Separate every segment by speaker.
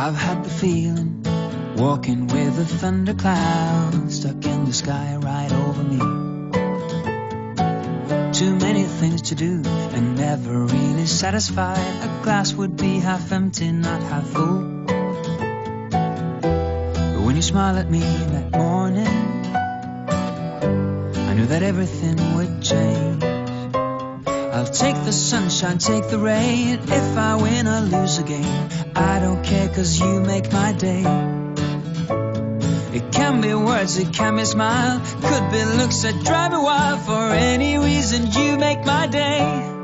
Speaker 1: I've had the feeling walking with a thundercloud stuck in the sky right over me. Too many things to do and never really satisfied. A glass would be half empty, not half full. But when you smiled at me that morning, I knew that everything would change. I'll take the sunshine, take the rain. If I win or lose a game, I don't care cause you make my day. It can be words, it can be smile, could be looks that drive me wild. For any reason, you make my day.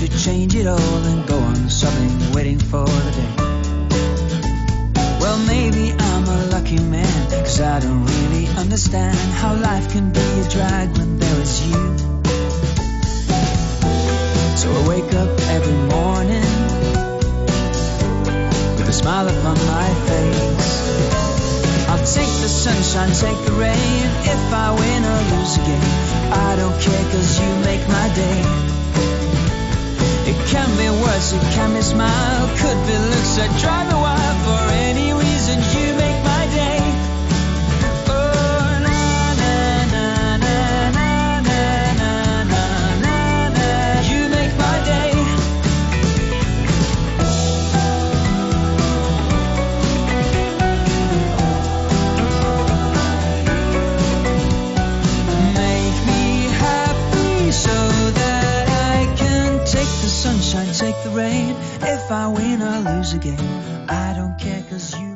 Speaker 1: To change it all and go on sobbing, waiting for the day. Well, maybe I'm a lucky man, cause I don't really understand how life can be a drag when there is you. So I wake up every morning with a smile upon my face. I'll take the sunshine, take the rain. If I win As you can me smile sunshine, take the rain. If I win or lose again, I don't care cause you